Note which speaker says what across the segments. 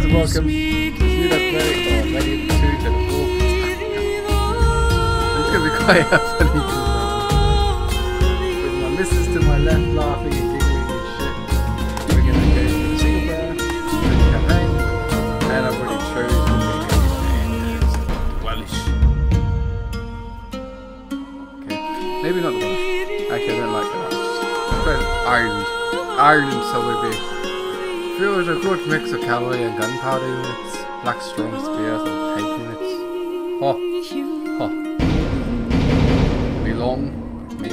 Speaker 1: guys welcome to see that play or ready two to the four. It's gonna be quite funny. With my missus to my left laughing and giggling and shit. We're gonna go for the single player, the campaign, and I've already chosen the Welsh. Okay. Maybe not the Welsh. Actually I don't like the Welsh. Ireland. Ireland so would be Feels a good mix of cavalry and gunpowder units, black strong spears and tank units. Oh, oh. Belong. Me.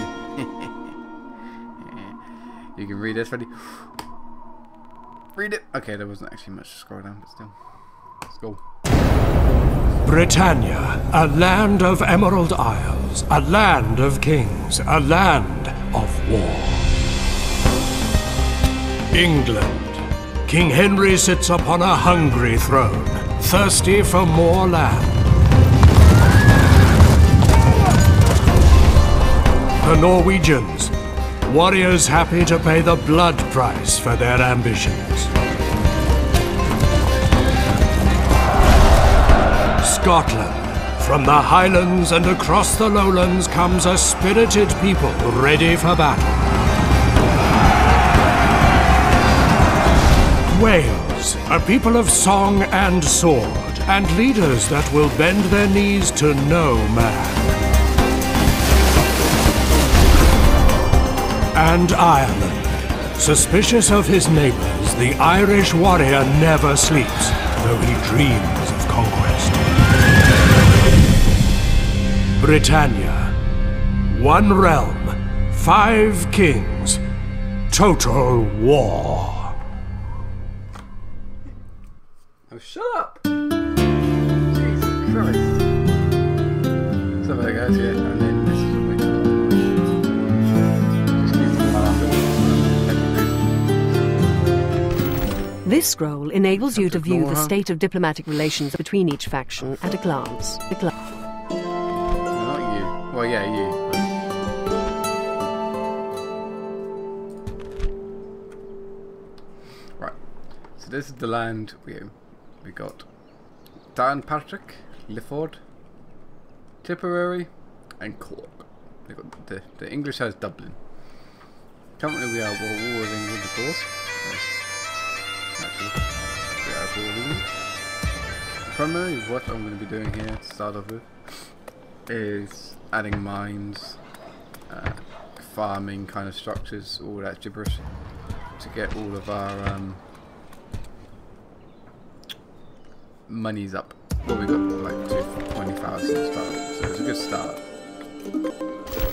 Speaker 1: you can read this, ready? Read it. Okay, there wasn't actually much to scroll down, but still. Let's go.
Speaker 2: Britannia, a land of emerald isles, a land of kings, a land of war. England. King Henry sits upon a hungry throne, thirsty for more land. The Norwegians, warriors happy to pay the blood price for their ambitions. Scotland. From the highlands and across the lowlands comes a spirited people ready for battle. Wales, a people of song and sword, and leaders that will bend their knees to no man. And Ireland, suspicious of his neighbors, the Irish warrior never sleeps, though he dreams of conquest. Britannia, one realm, five kings, total war.
Speaker 1: This
Speaker 3: scroll enables you to view the state of diplomatic relations between each faction at a glance. A gla-
Speaker 1: not you. Well, yeah, you. Right. So this is the land we we got. Dan Patrick, Lifford, Tipperary, and Cork. They got the the English has Dublin. Currently, we are at war war with England, of course. Yes. Actually, we are at war with England. Primarily, what I'm going to be doing here to start off with is adding mines, uh, farming kind of structures, all that gibberish to get all of our um, monies up. Well, we got like 20,000 start, so it's a good start.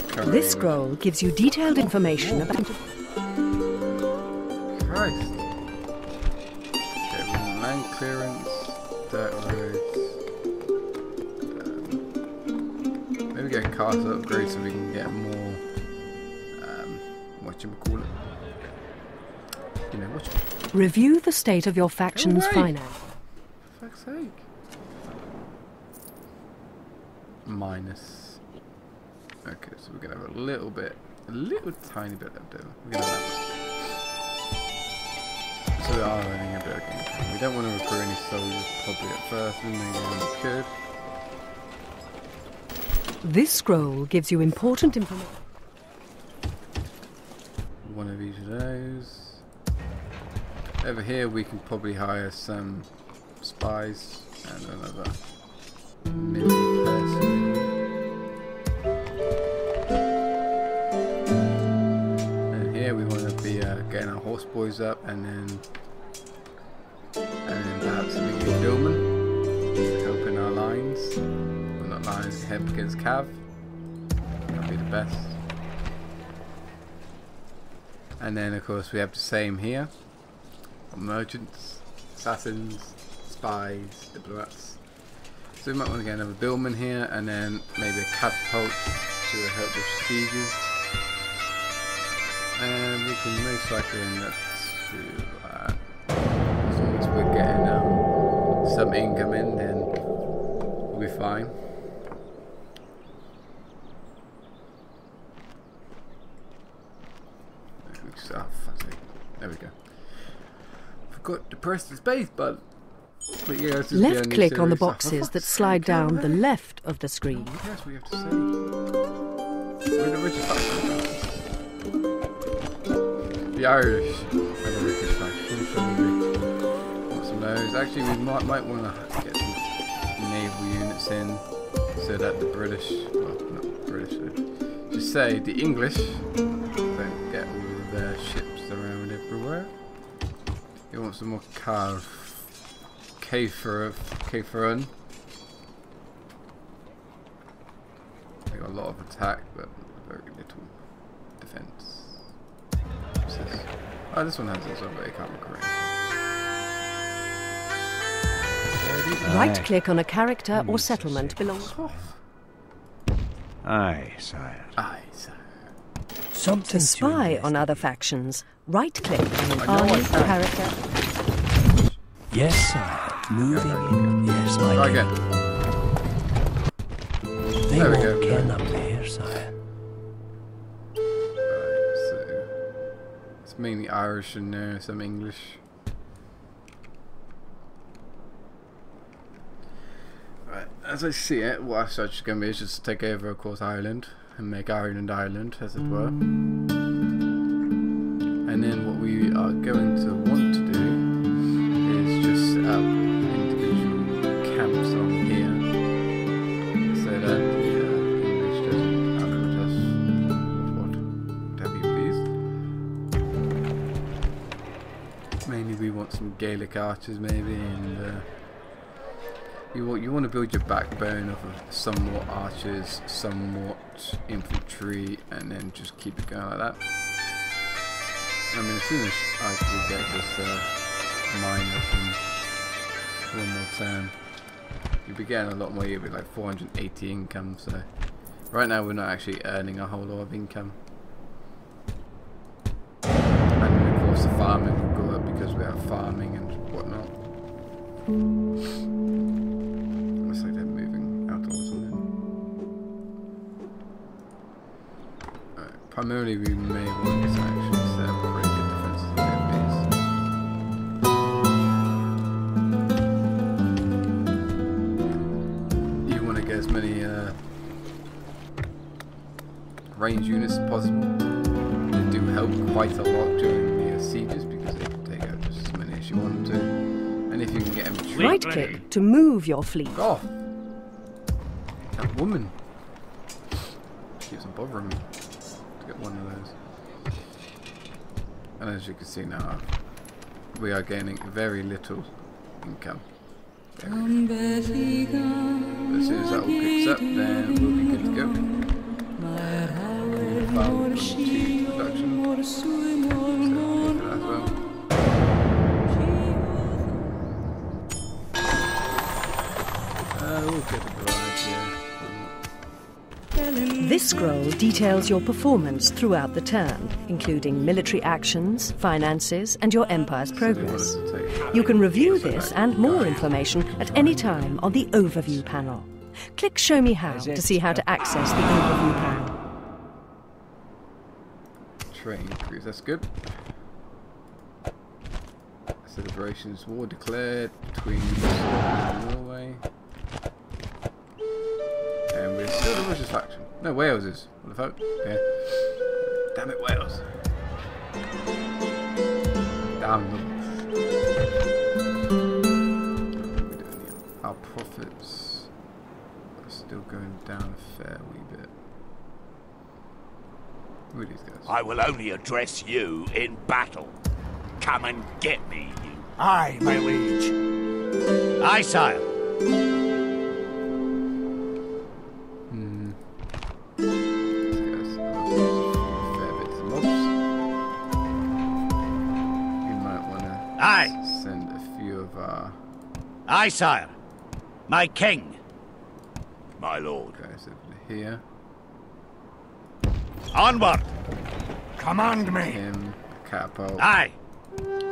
Speaker 1: Currently
Speaker 3: This scroll gives you detailed information about.
Speaker 1: Christ. Okay, we want land clearance, dirt roads. Um, maybe get a castle upgrade so we can get more. Um, what you call it? You know what?
Speaker 3: Review the state of your faction's
Speaker 1: Alright.
Speaker 3: finance.
Speaker 1: for fuck's sake. Minus. Okay, so we're gonna have a little bit, a little tiny bit left over. We're gonna have that. So we are running a bit of game. We don't want to recruit any soldiers probably at first, and when we could.
Speaker 3: This scroll gives you important information.
Speaker 1: One of each of those. Over here we can probably hire some spies and another military person. And here we want to be uh, getting our horse boys up and then Well not lines, help against Cav. That'd be the best. And then of course we have the same here. Merchants, assassins, spies, diplomats. So we might want to get another billman here and then maybe a catapult to help with sieges. And we can most likely end up to uh, as long as we're getting um, some income in be fine. Oh. There we go. Forgot to press the space button. But yeah, this is
Speaker 3: Left click on the boxes that slide down the left of the screen.
Speaker 1: Yes, we have to. The Irish are the British faction, so we want some of. Actually, we might might want to get some naval units in so that the British, well, not British, just say the English don't get all of their ships around everywhere. We want some more car, K for K for run. They got a lot of attack, but very little defense. This? Oh, this one has this one, but it can't.
Speaker 3: Right click on a character or settlement belonging.
Speaker 4: Aye, sire.
Speaker 1: Aye, sir.
Speaker 4: Something
Speaker 3: To spy on other factions, right click on an
Speaker 1: I
Speaker 3: army character.
Speaker 4: Yes, sire. Moving in. Yes, my
Speaker 1: Try
Speaker 4: king. They
Speaker 1: There we
Speaker 4: won't
Speaker 1: go.
Speaker 4: ken up there, sire.
Speaker 1: Right, so it's mainly Irish and uh, some English. Right, as I see it, what our strategy is going to be is just take over, of course, Ireland and make Ireland Ireland, as it were. And then what we are going to want to do is just set up individual camps on here so that the uh, English doesn't outwit us. What? Have you please? Mainly we want some Gaelic archers maybe and uh, you want, you want to build your backbone off of somewhat archers, somewhat infantry and then just keep it going like that. I mean as soon as I could get this uh, mine up one more turn you'll be getting a lot more, you'll be like 480 income so right now we're not actually earning a whole lot of income. And of course the farming will go up because we have farming and whatnot. Primarily we may want to actually set up pretty good defenses on their base. You want to get as many uh, range units as possible. They do help quite a lot during the uh, sieges because they can take out just as many as you want them to. And if you can get infantry.
Speaker 3: Right click to move your fleet.
Speaker 1: Oh! That woman! Keeps on bothering me to get one of those. And as you can see now, we are gaining very little income. There we go. As soon as that all picks up, then we'll be good to go. Farm tea production.
Speaker 3: This scroll details your performance throughout the turn, including military actions, finances, and your empire's progress. You can review this and more information at any time on the Overview panel. Click Show Me How to see how to access the Overview panel.
Speaker 1: Train crews, that's good. Celebrations war declared between Norway. And we're still the Russian faction. No, Wales is. What the fuck? Yeah. Damn it, Wales. Damn them. What are we doing here? Our profits are still going down a fair wee bit. Who are these guys?
Speaker 5: I will only address you in battle. Come and get me, you.
Speaker 6: Aye, my liege.
Speaker 5: Aye, sire. Aye, sire. My king. My lord.
Speaker 1: guys over here.
Speaker 5: Onward.
Speaker 6: Command me.
Speaker 1: Him, Capo.
Speaker 5: Aye.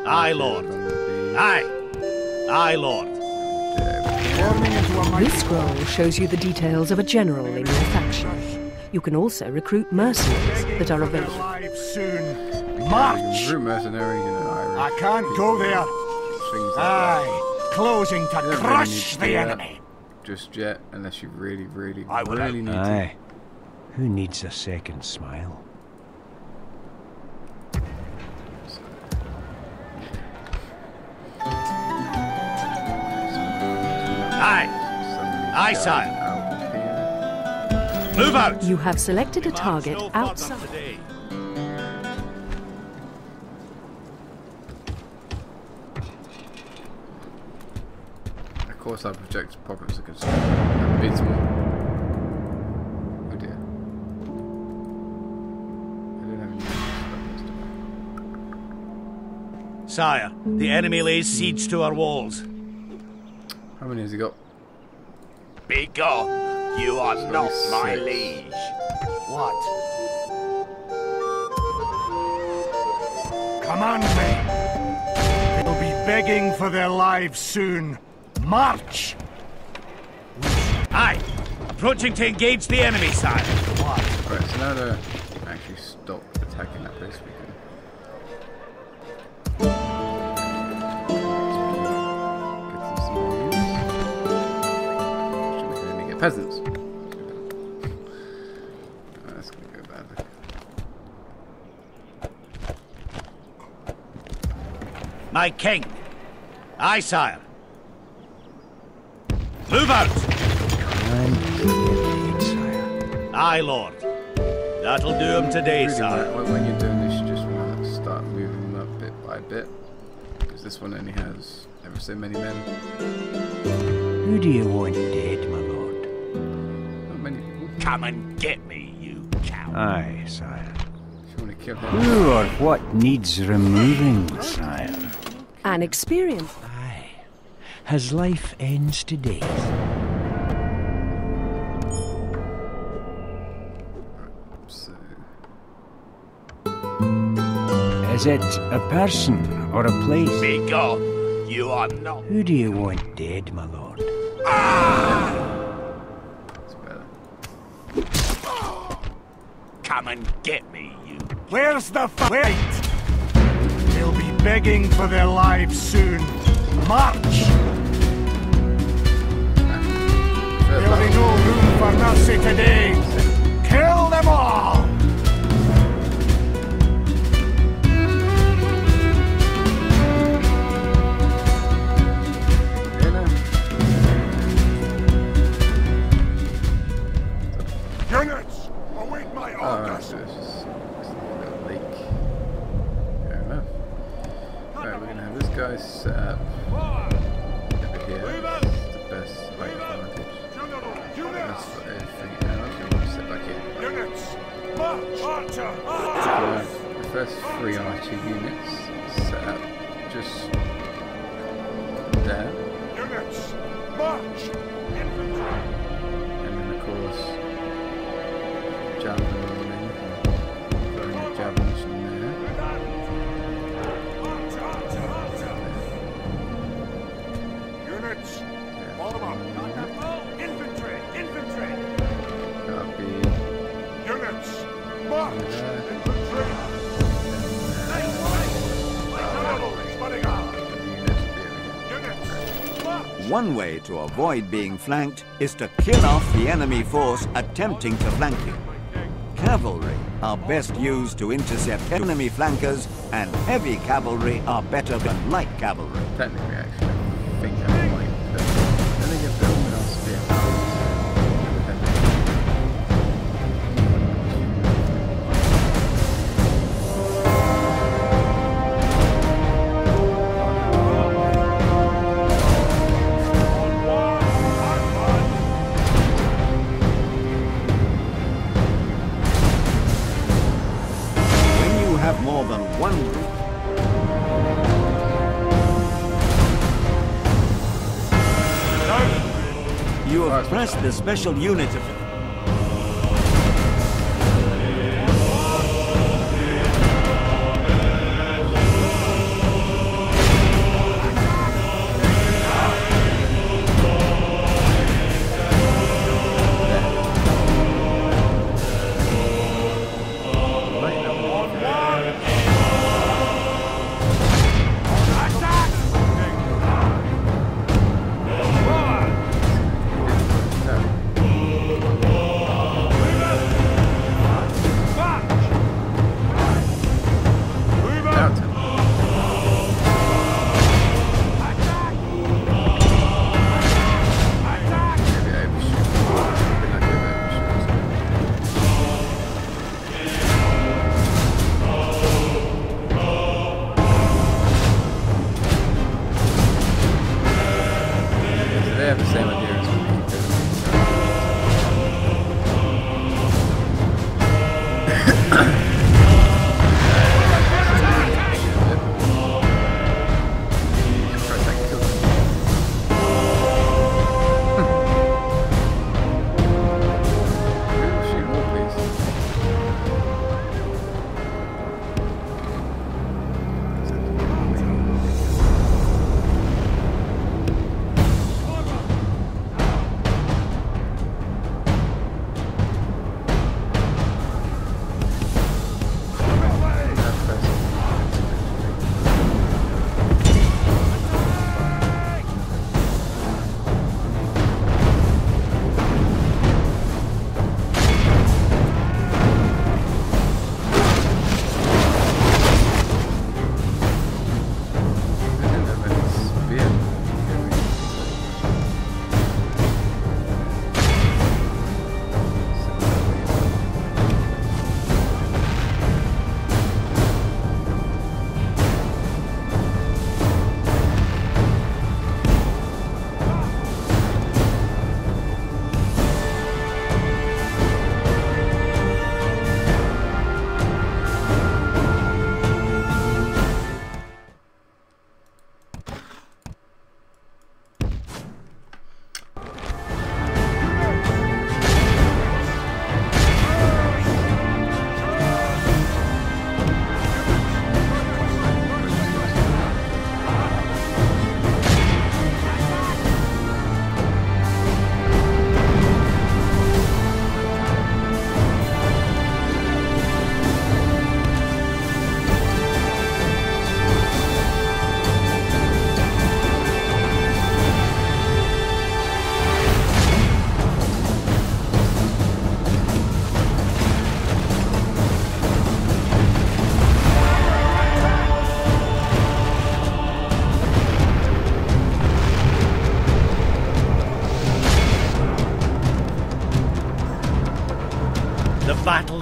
Speaker 5: Aye, lord. Aye. Aye, lord.
Speaker 6: Forming into a mighty
Speaker 3: This scroll shows you the details of a general in your faction. You can also recruit mercenaries that are available.
Speaker 6: soon.
Speaker 1: March!
Speaker 6: March.
Speaker 1: Recruit mercenary, you know, Irish.
Speaker 6: I can't go there.
Speaker 1: Things like.
Speaker 6: Aye. Closing to
Speaker 1: You don't really
Speaker 6: crush
Speaker 1: to
Speaker 6: the enemy.
Speaker 1: Just yet, unless you really, really,
Speaker 5: I will
Speaker 1: really need to.
Speaker 4: Who needs a second smile?
Speaker 5: Aye.
Speaker 1: Suddenly
Speaker 5: Aye,
Speaker 1: guys
Speaker 5: sire. Move out!
Speaker 3: You have selected a target
Speaker 5: March no further
Speaker 3: outside.
Speaker 1: Course, our projected progress against abysmal. Oh dear. I don't have any
Speaker 5: Sire, the enemy lays siege to our walls.
Speaker 1: How many has he got?
Speaker 5: Be gone! You are
Speaker 1: Sorry,
Speaker 5: not my liege. What?
Speaker 6: Command me. They'll be begging for their lives soon. March!
Speaker 5: Aye! Approaching to engage the enemy, side.
Speaker 1: Right, so now to actually stop attacking that base, we can. Get some use. Should we can only get peasants? Oh, that's gonna go badly.
Speaker 5: My king. Aye, sire. Move out!
Speaker 4: And keep your sire.
Speaker 5: Aye, lord. That'll do him today,
Speaker 1: Really,
Speaker 5: sire.
Speaker 1: when, when you're doing this, you just want to start moving them up bit by bit. Because this one only has ever so many men.
Speaker 4: Who do you want dead, my lord?
Speaker 1: Not many people.
Speaker 5: Come and get me, you cow.
Speaker 4: Aye, sire.
Speaker 1: If you want to kill him.
Speaker 4: Who or what needs removing, sire?
Speaker 3: An experience.
Speaker 4: Aye. His life ends today. Is it a person or a place?
Speaker 5: Be gone! You are not.
Speaker 4: Who do you want dead, my lord?
Speaker 1: it's better.
Speaker 5: Come and get me, you.
Speaker 6: Where's the fight? They'll be begging for their lives soon. March! Be no room for mercy today. Kill them all!
Speaker 1: First three archer units set up just there.
Speaker 6: Units, march!
Speaker 7: One way to avoid being flanked is to kill off the enemy force attempting to flank you. Cavalry are best used to intercept enemy flankers, and heavy cavalry are better than light cavalry.
Speaker 1: Technically, actually, I think
Speaker 7: the special unit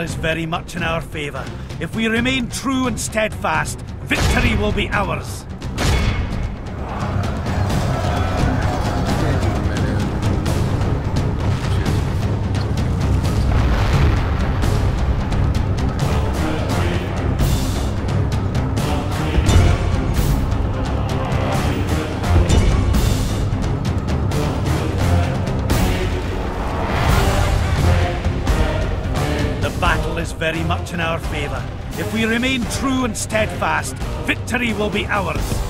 Speaker 1: is very much in our favour. If we remain true and steadfast, victory will be ours. In our favour. If we remain true and steadfast, victory will be ours.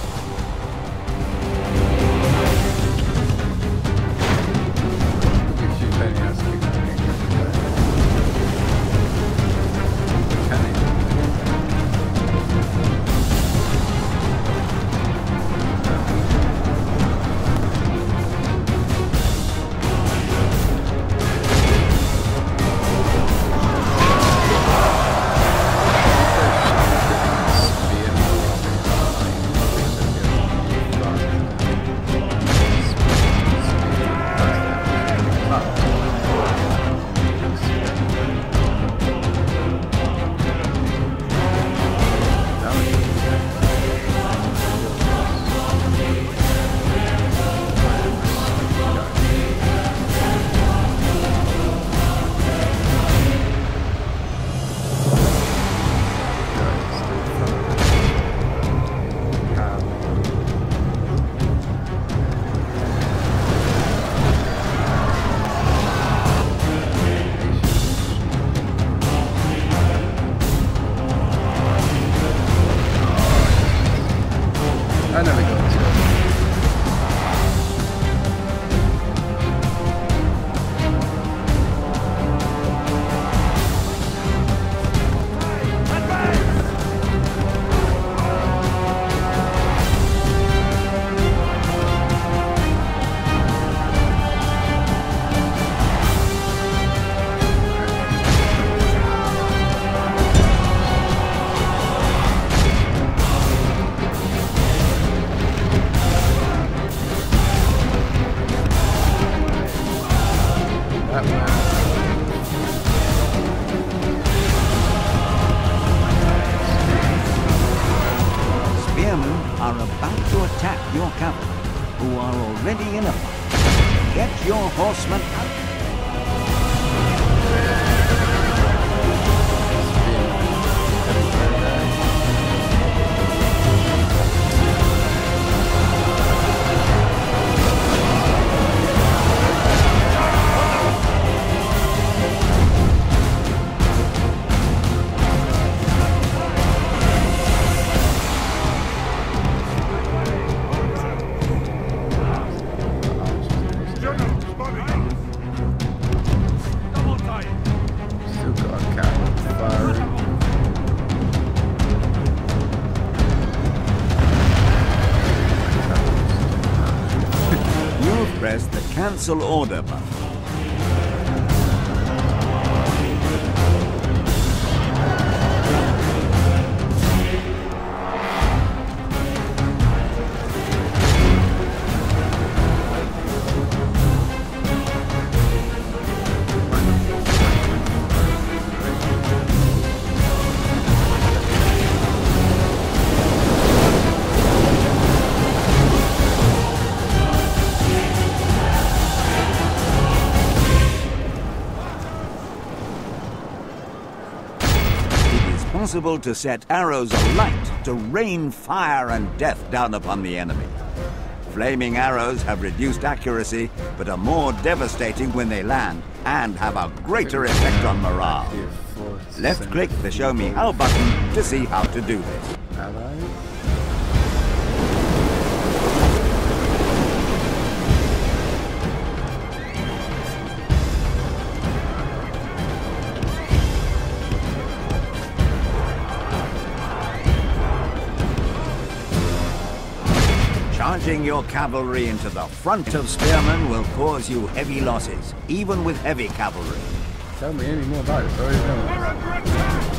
Speaker 7: The order button. To set arrows alight to rain fire and death down upon the enemy. Flaming arrows have reduced accuracy, but are more devastating when they land and have a greater effect on morale. Left click the Show Me How button to see how to do this. Charging your cavalry into the front of spearmen will cause you heavy losses, even with heavy cavalry.
Speaker 8: Tell me any more about it. I already know.
Speaker 9: over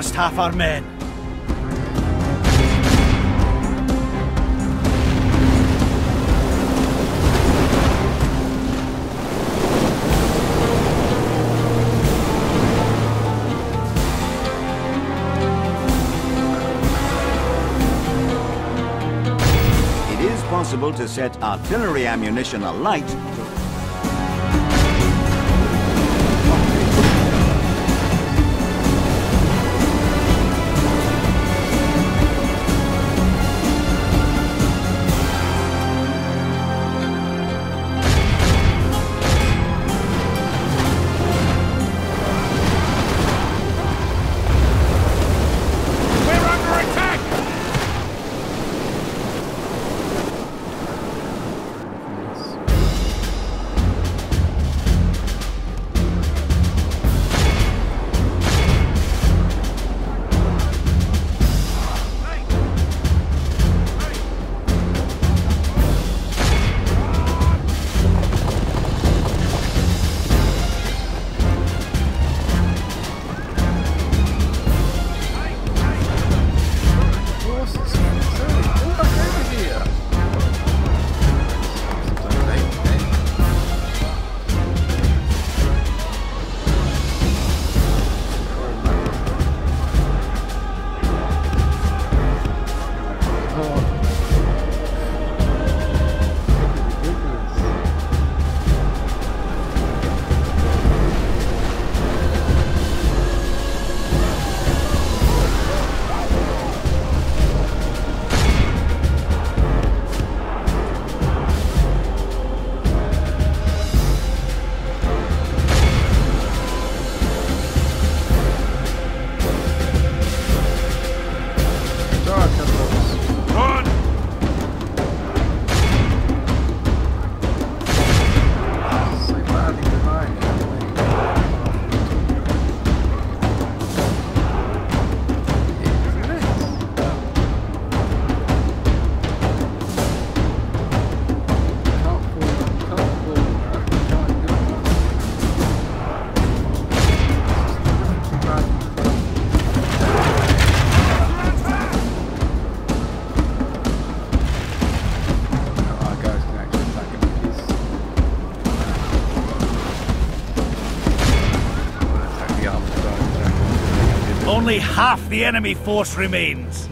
Speaker 9: lost half our men.
Speaker 1: It is possible to set artillery ammunition alight
Speaker 9: half the enemy force remains.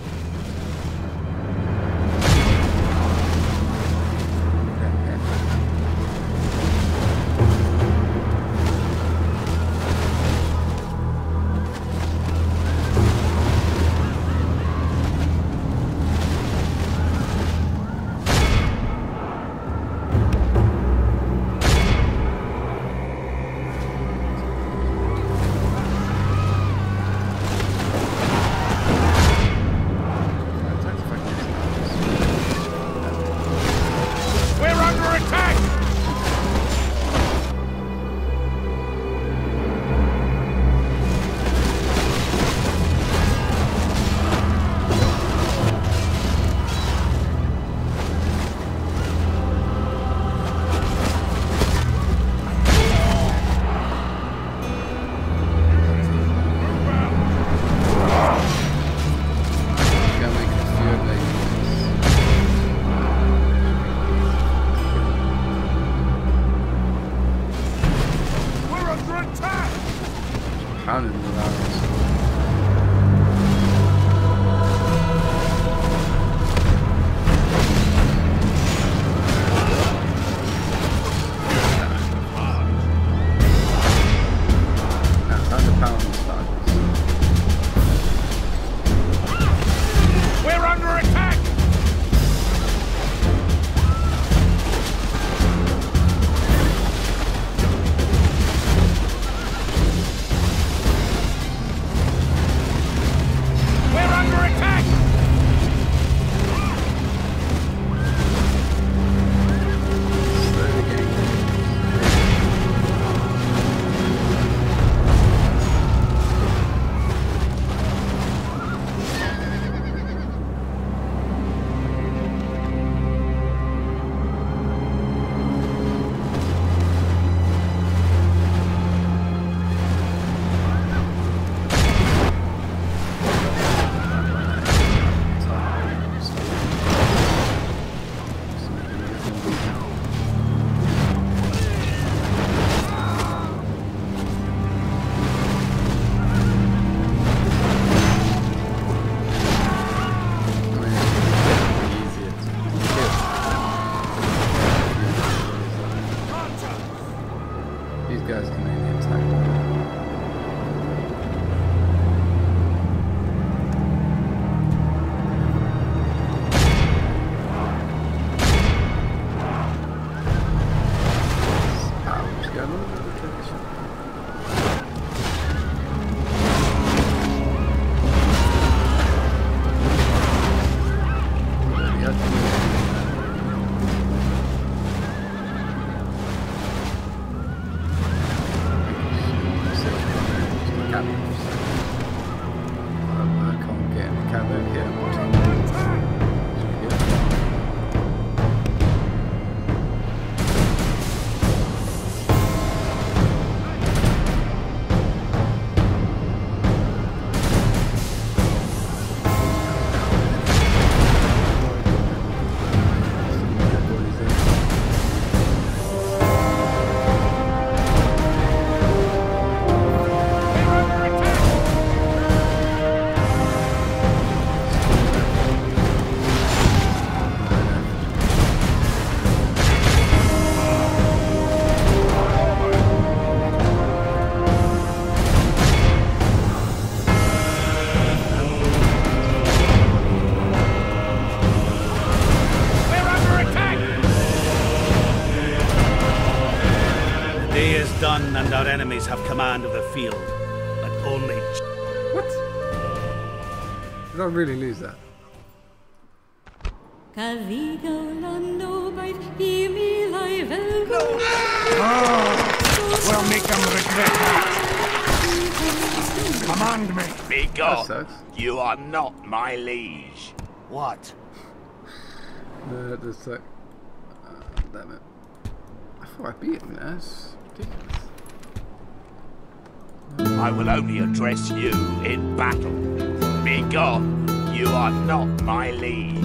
Speaker 9: Enemies have command of the field. But only
Speaker 1: What? Did I really lose that?
Speaker 6: We'll make them regret that. Command me.
Speaker 1: That
Speaker 5: Begone.
Speaker 1: sucks.
Speaker 5: You are not my liege.
Speaker 6: What?
Speaker 1: Uh, there's like, uh, damn it. I thought I beat him. That's ridiculous.
Speaker 5: I will only address you in battle. Begone. You are not my liege.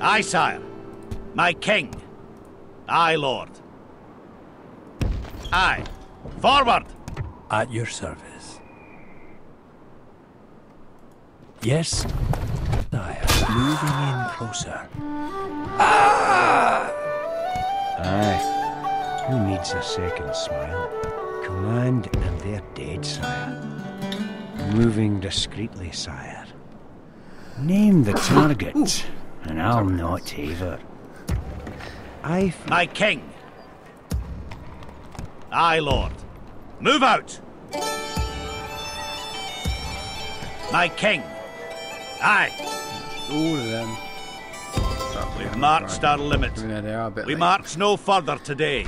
Speaker 9: Aye, sire. My king. Aye, lord. Aye. Forward!
Speaker 4: At your service. Yes, sire. Moving in closer. Ah! Aye. Who needs a second smile? Command and they're dead, sire. Moving discreetly, sire. Name the target, and I'll not waver. Aye.
Speaker 9: My king. Aye, lord. Move out! My king. Aye.
Speaker 1: All of them.
Speaker 9: We've
Speaker 1: being
Speaker 9: marched our limit.
Speaker 1: Even though they are a bit
Speaker 9: We
Speaker 1: late.
Speaker 9: march no further today.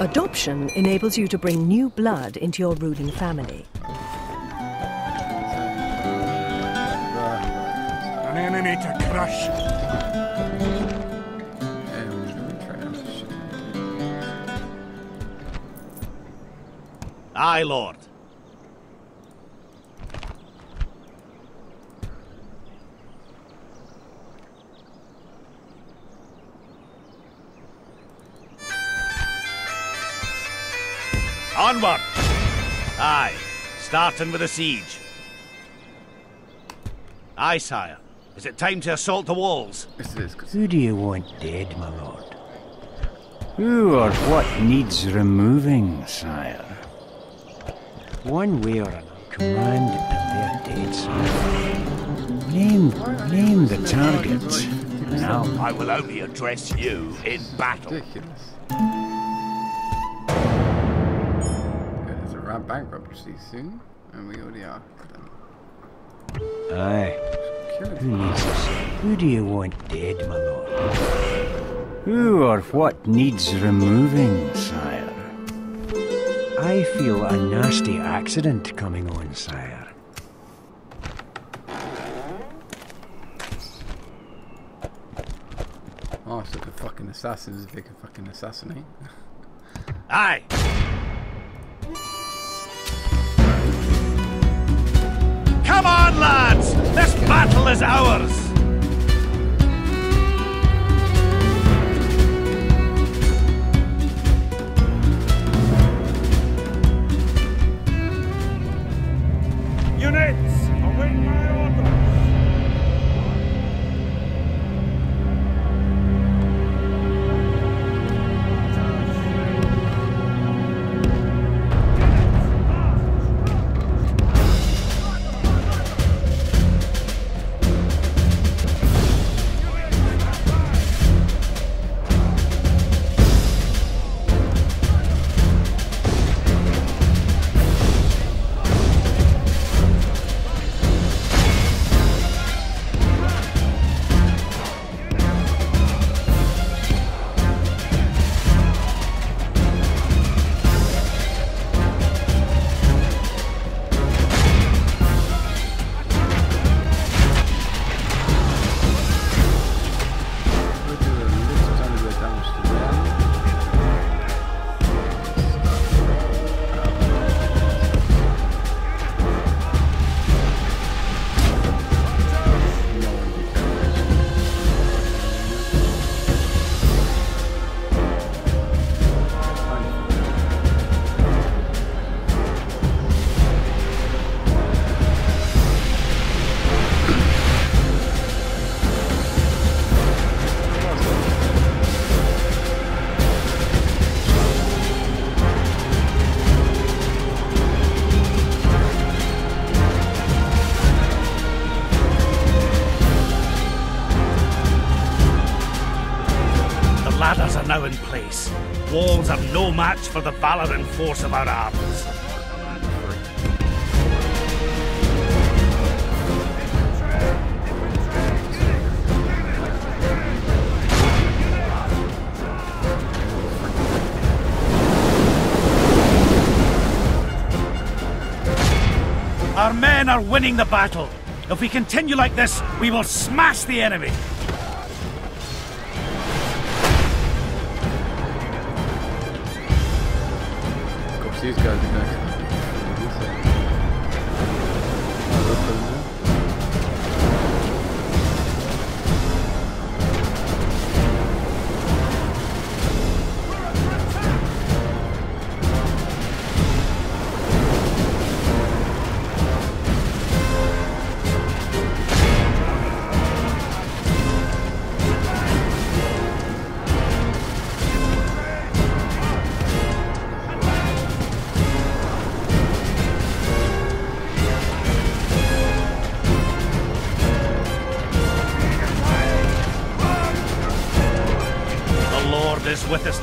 Speaker 3: Adoption enables you to bring new blood into your ruling family.
Speaker 6: An enemy to crush.
Speaker 9: Aye, lord. Onward! Aye, starting with the siege. Aye, sire. Is it time to assault the walls?
Speaker 1: This is.
Speaker 4: Who do you want dead, my lord? Who or what needs removing, sire? One way or another, command and they're dead. Name, name the target, Now I'll
Speaker 5: only address you in battle.
Speaker 1: ridiculous. Good, there's a ramp bankruptcy soon, and we already are.
Speaker 4: Aye.
Speaker 1: Killing
Speaker 4: Who needs us? Who do you want dead, my lord? Who or what needs removing, sire? I feel a nasty accident coming on, sire.
Speaker 1: Oh, so the fucking assassins if they can fucking assassinate.
Speaker 9: Aye. Come on, lads! This battle is ours! No match for the valor and force of our arms. Our men are winning the battle. If we continue like this, we will smash the enemy.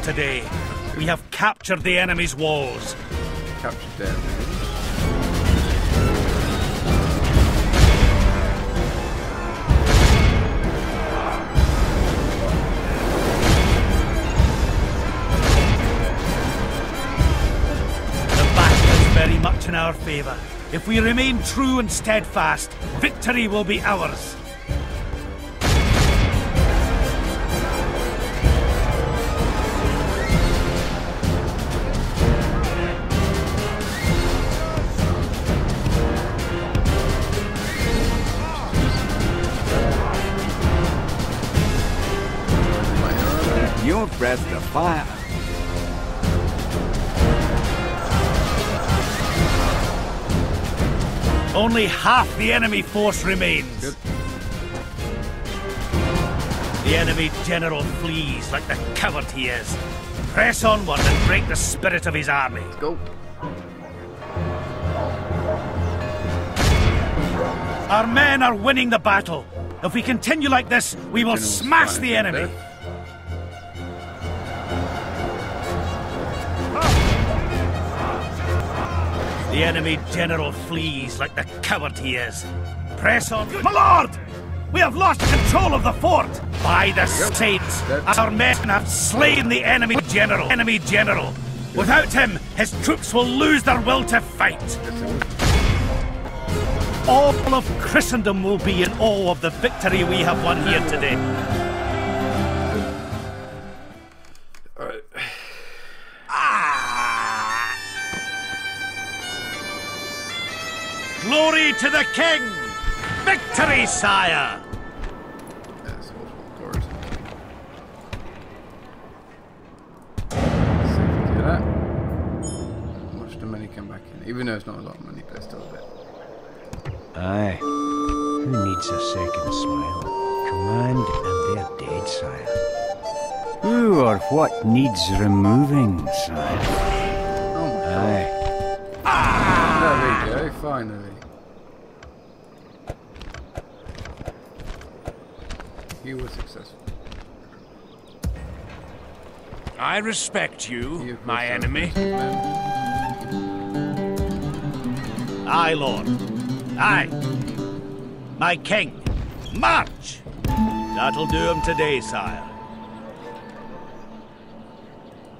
Speaker 9: Today. We have captured the enemy's walls.
Speaker 1: captured them.
Speaker 9: The battle is very much in our favour. If we remain true and steadfast, victory will be ours.
Speaker 7: Fire.
Speaker 9: Only half the enemy force remains.
Speaker 1: Good.
Speaker 9: The enemy general flees like the coward he is. Press onward and break the spirit of his army.
Speaker 1: Go.
Speaker 9: Our men are winning the battle. If we continue like this, we will
Speaker 1: General's
Speaker 9: smash the enemy.
Speaker 1: there.
Speaker 9: The enemy general flees like the coward he is. Press on. My lord! We have lost control of the fort! By the saints,
Speaker 1: That's-
Speaker 9: our men have slain the enemy general. Enemy general. Without him, his troops will lose their will to fight.
Speaker 1: Yes.
Speaker 9: All of Christendom will be in awe of the victory we have won here today. Glory to the king! Victory, sire!
Speaker 1: Of course. See if we do that. Watch the money come back in. Even though it's not a lot of money, but it's still a bit.
Speaker 4: Aye. Who needs a second smile? Command and they're dead, sire. Who or what needs removing, sire?
Speaker 1: Oh my
Speaker 4: Aye.
Speaker 1: There we go, finally. He was successful.
Speaker 5: I respect you, my enemy.
Speaker 1: was.
Speaker 9: Aye, Lord. Aye. My king. March! That'll do him today, sire.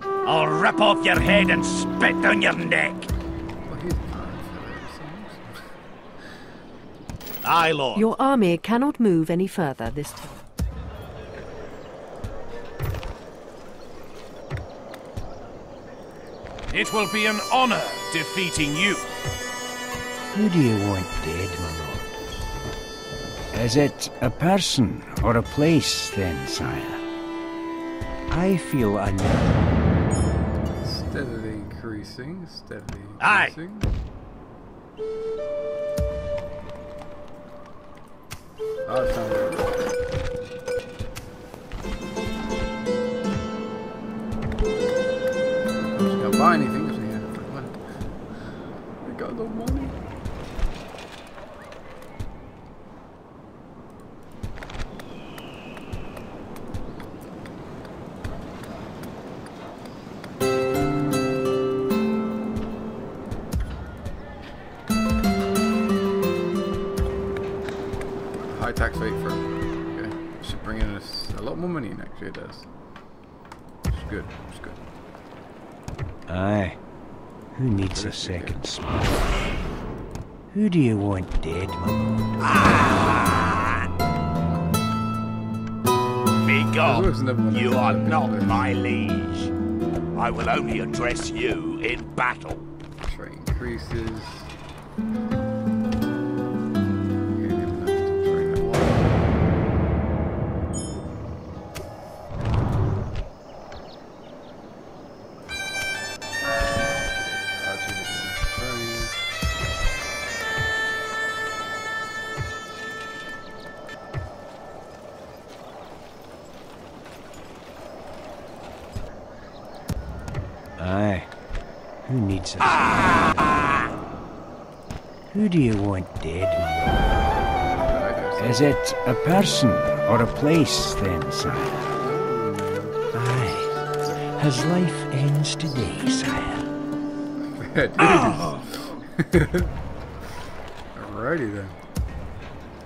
Speaker 9: I'll rip off your head and spit down your neck.
Speaker 1: Well, he's fine for those
Speaker 9: Aye, Lord.
Speaker 3: Your army cannot move any further this time.
Speaker 5: It will be an honor defeating you.
Speaker 4: Who do you want dead, my lord? Is it a person or a place, then, sire? I feel unknown.
Speaker 1: Steadily increasing, steadily
Speaker 9: Aye.
Speaker 1: increasing. Oh, can't buy anything because we. I got no money. High tax rate for okay. Should bring in a, a lot more money next year. It does. It's good.
Speaker 4: Who a second smile? Who do you want dead, my lord?
Speaker 5: Begone!
Speaker 1: another one
Speaker 5: You are not my liege. I will only address you in battle.
Speaker 1: Increases.
Speaker 4: Is it a person or a place, then, sire? Aye. His life ends today, sire.
Speaker 1: Fair dues. Alrighty then.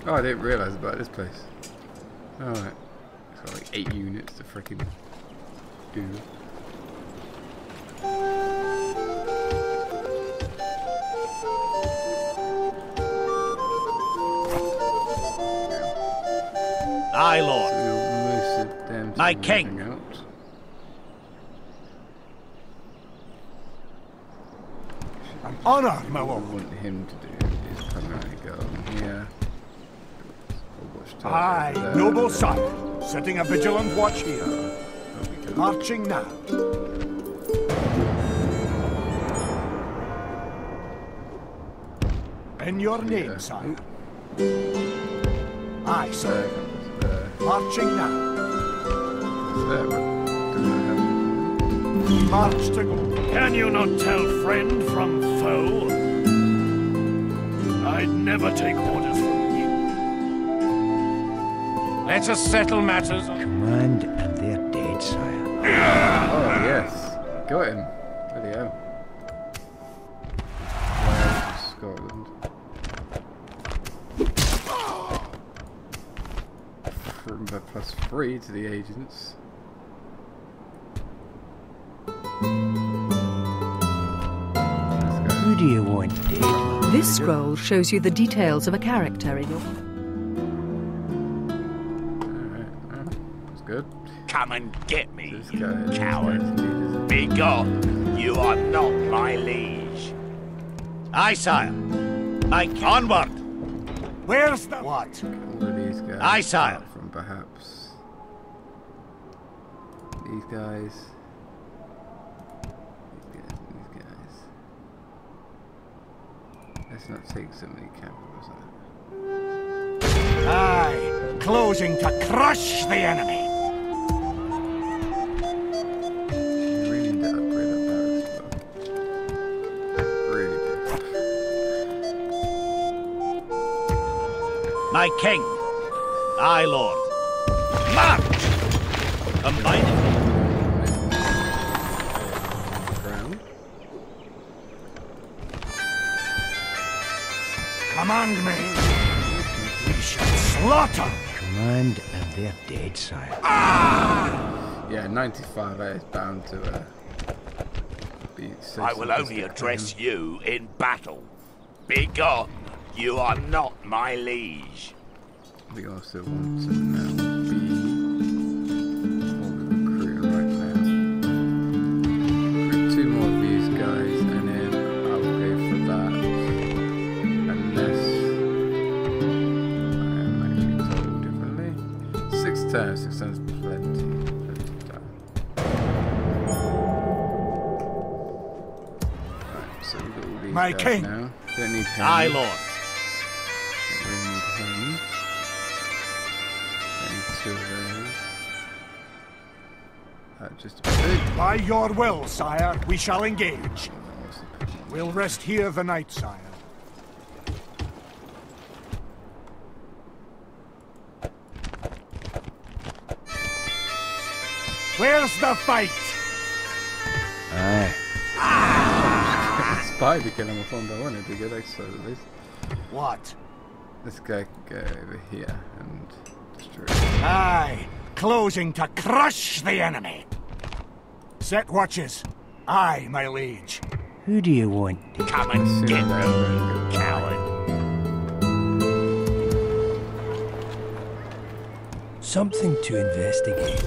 Speaker 1: Oh, I didn't realise about this place. Alright. It's got like eight units to freaking do.
Speaker 9: Aye,
Speaker 1: So
Speaker 9: Lord.
Speaker 1: most of them
Speaker 9: My king.
Speaker 1: moving Out.
Speaker 6: An honor, my
Speaker 1: What I want him to do is primarily go on here. Or watch
Speaker 6: Aye,
Speaker 1: there.
Speaker 6: noble son. Setting a vigilant watch here.
Speaker 1: There.
Speaker 6: Marching now. In your name,
Speaker 1: Yeah.
Speaker 6: sire. Aye, sir.
Speaker 1: Comes there.
Speaker 6: Marching now.
Speaker 1: It's there, but doesn't have
Speaker 6: March to go.
Speaker 9: Can you not tell friend from foe? I'd never take orders from you. Let us settle matters.
Speaker 4: Command and they're dead, sire.
Speaker 1: Oh, yes. Got him. Plus three to the agents.
Speaker 4: Who do you want dead.
Speaker 3: This scroll shows you the details of a character in your...
Speaker 1: Alright, alright. That's good.
Speaker 5: Come and get me,
Speaker 1: This
Speaker 5: you
Speaker 1: guy this
Speaker 5: coward.
Speaker 1: guy's needed.
Speaker 5: Begone! You are not my liege.
Speaker 9: Aye, sire. My king. Onward.
Speaker 6: Where's the what?
Speaker 1: All of these guys.
Speaker 9: Aye, sire.
Speaker 1: From perhaps these guys. These guys. These guys. Let's not take so many capitals out.
Speaker 6: Aye, closing to crush the enemy.
Speaker 1: We really need to upgrade our barracks, though. Really do.
Speaker 9: My king. Aye, Lord. March! Combine
Speaker 6: Command me. We shall slaughter.
Speaker 4: Command and they're dead, sire.
Speaker 1: Yeah, 95 that is bound to uh, be.
Speaker 5: I will only address you in battle. Begone! You are not my liege.
Speaker 1: We also want to
Speaker 6: king.
Speaker 1: now. Don't need him.
Speaker 9: Aye, Lord.
Speaker 1: Don't really need him. Don't need two of those. That just.
Speaker 6: By your will, sire, we shall engage.
Speaker 1: What's the point?
Speaker 6: We'll rest here the night, sire. Where's the fight?
Speaker 1: Spy to kill him if I wanted to get extra at least.
Speaker 6: What?
Speaker 1: This guy can go over here and destroy.
Speaker 6: Aye, closing to crush the enemy. Set watches. Aye, my liege.
Speaker 4: Who do you want?
Speaker 5: to
Speaker 1: Come
Speaker 5: and
Speaker 1: see
Speaker 5: get
Speaker 1: what
Speaker 5: me, coward.
Speaker 2: Something to investigate.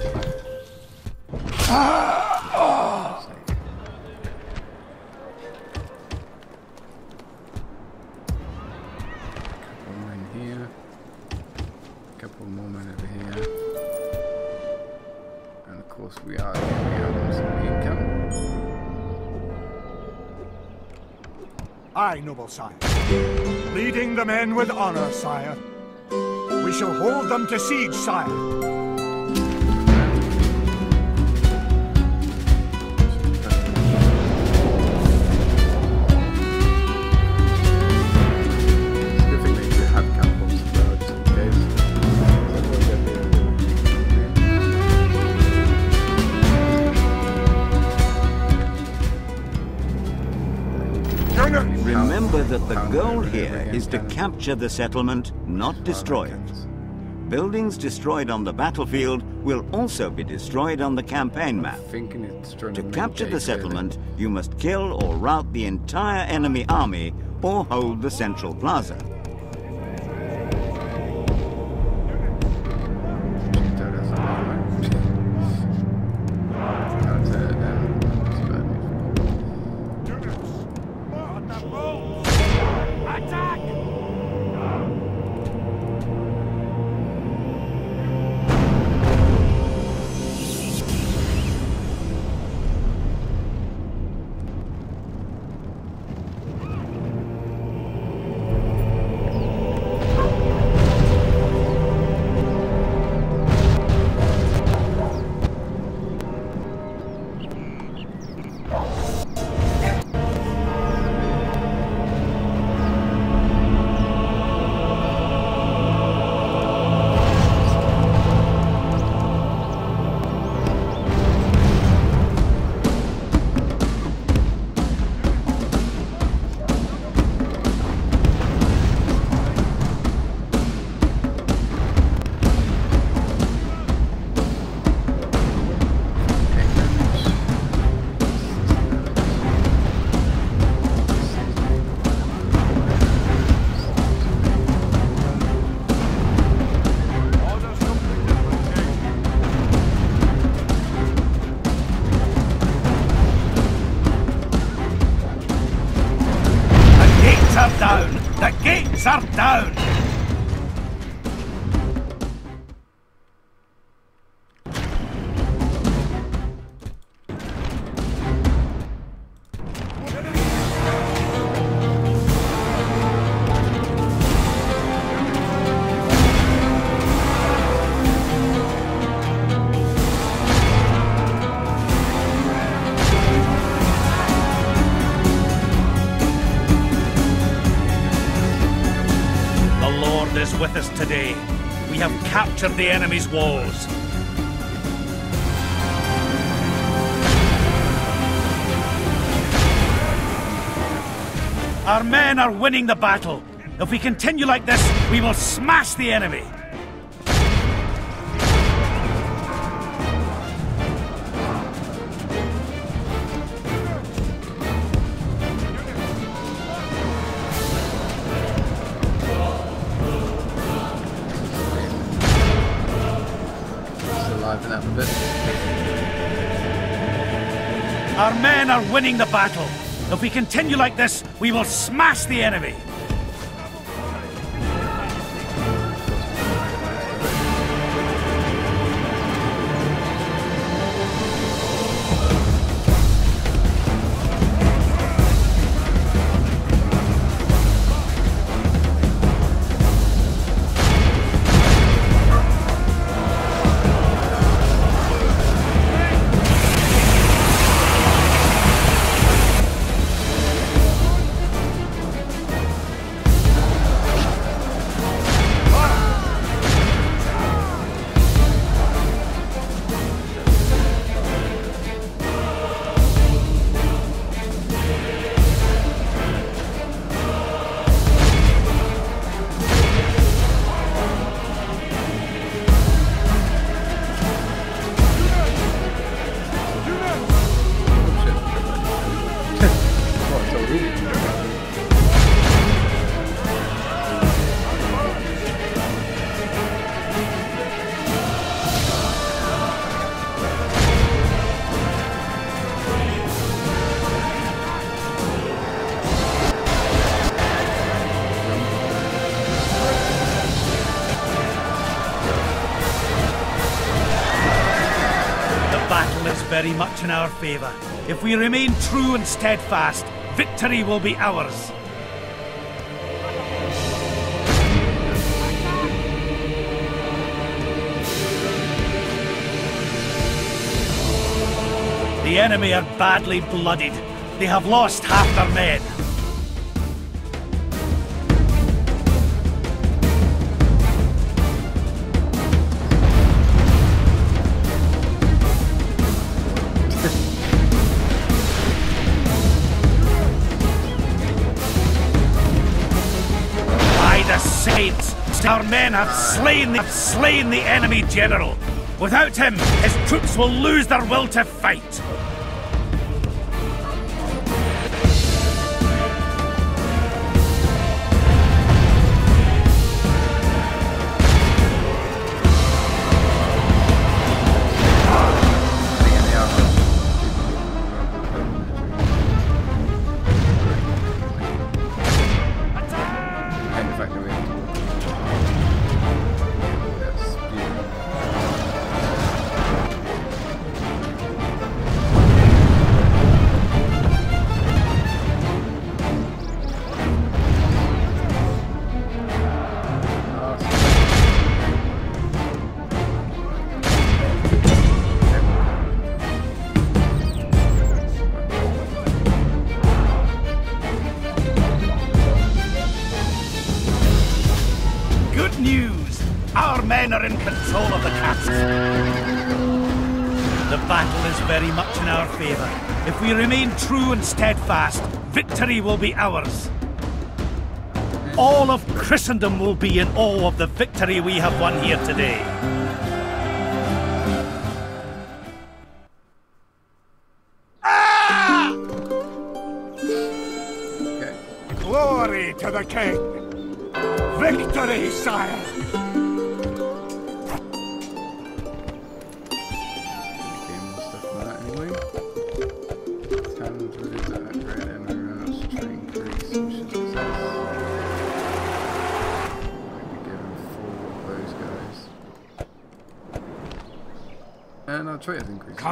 Speaker 1: Couple
Speaker 6: Sire. Leading the men with honor, sire. We shall hold them to siege, sire.
Speaker 7: The goal here is to capture the settlement, not destroy it. Buildings destroyed on the battlefield will also be destroyed on the campaign map.
Speaker 1: Thinking it's destroying
Speaker 7: To capture the settlement, you must kill or rout the entire enemy army or hold the central plaza.
Speaker 9: Captured the enemy's walls. Our men are winning the battle. If we continue like this, we will smash the enemy. Winning the battle. If we continue like this, we will smash the enemy. Very much in our favour. If we remain true and steadfast, victory will be ours. The enemy are badly blooded. They have lost half their men. Our men have slain the, have slain the enemy general. Without him, his troops will lose their will to fight. Steadfast, victory will be ours. All of Christendom will be in awe of the victory we have won here today.
Speaker 1: Okay.
Speaker 6: Glory to the king! Victory, sire!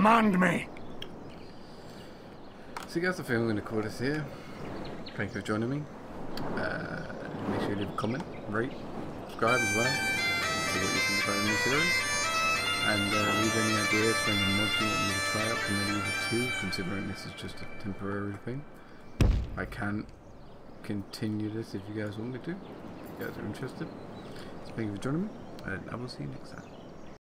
Speaker 6: Command me!
Speaker 1: So guys, I think I'm going to call this here. Thank you for joining me. Uh, make sure you leave a comment, rate, subscribe as well. See what you think about the new series. And uh, leave any ideas for any mods you want me to try out for Medieval 2, considering this is just a temporary thing. I can continue this if you guys want me to, if you guys are interested. So thank you for joining me, and I will see you next time.